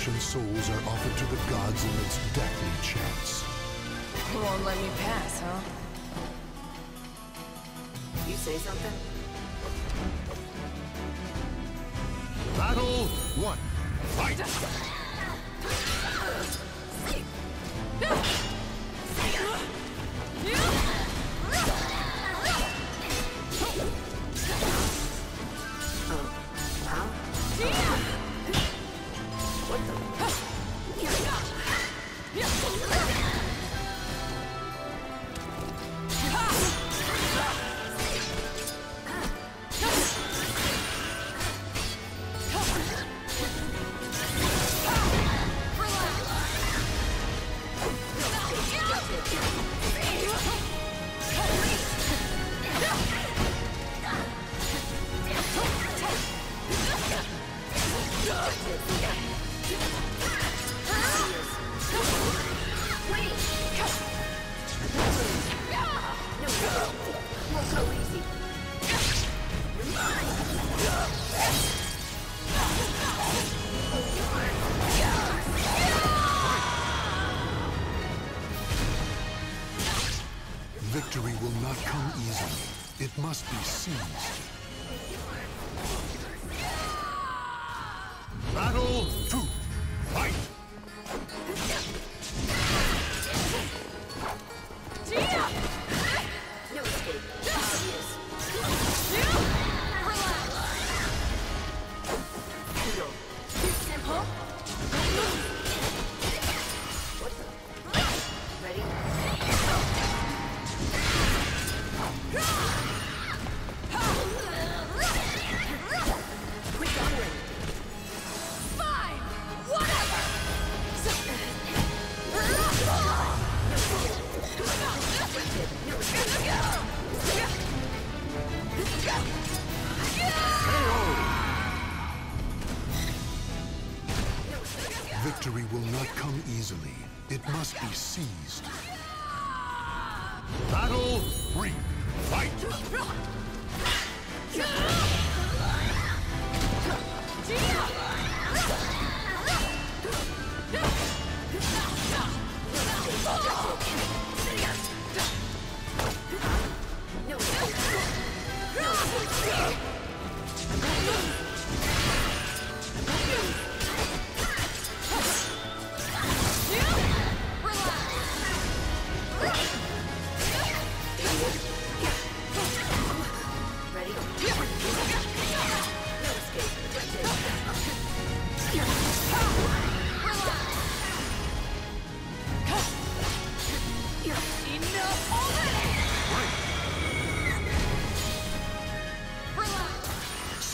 souls are offered to the gods in its deathly chants. You won't let me pass, huh? You say something? Battle one. Fight! It must be seized. Must be seized. Battle three. Fight! No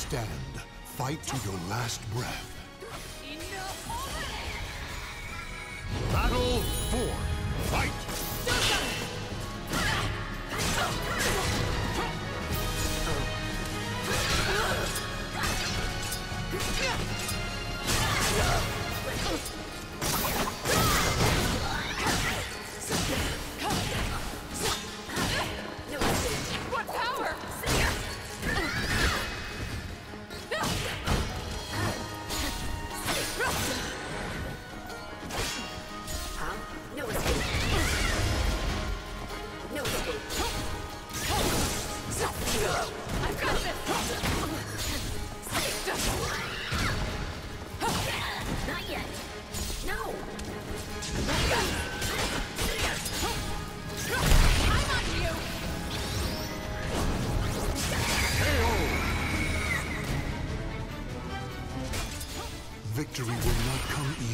Stand. Fight to your last breath. Battle four. Fight!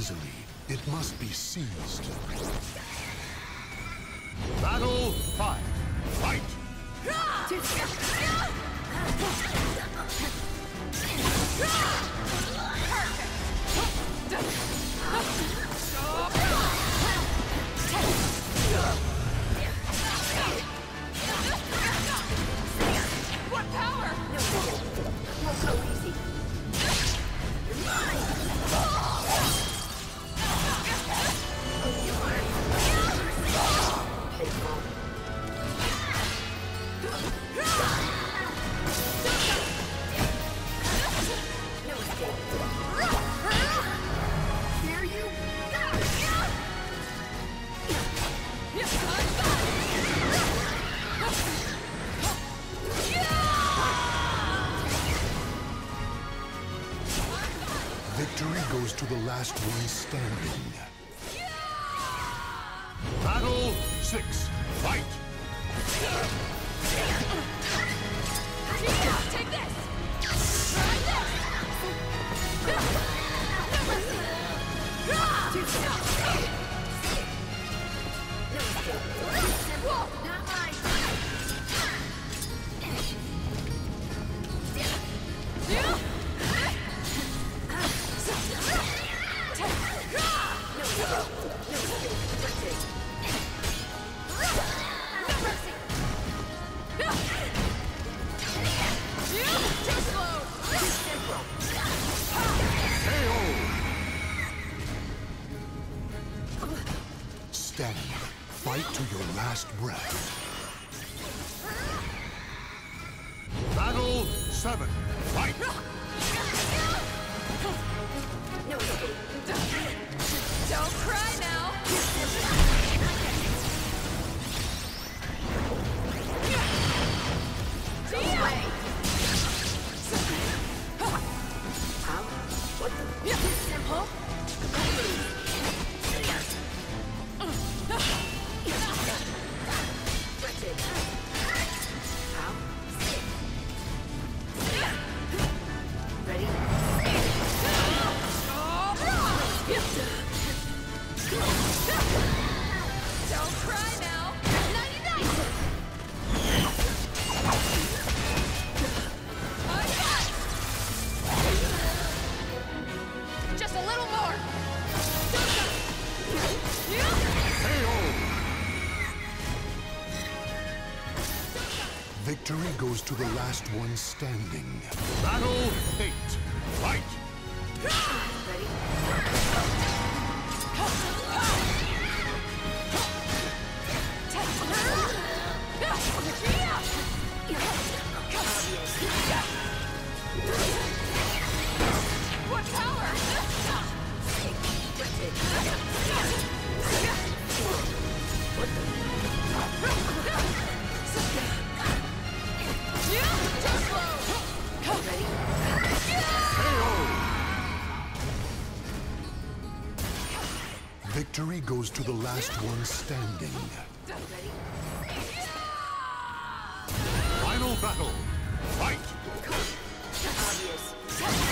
Easily. It must be seized. Battle five. Fight! What last one standing. Battle six. Fight. Take this! Try this! No mercy! Stand. Fight to your last breath. Battle seven. Fight. Don't Victory goes to the last one standing. Battle eight. Fight. Ready? Victory goes to the last one standing. Final battle. Fight. Obvious.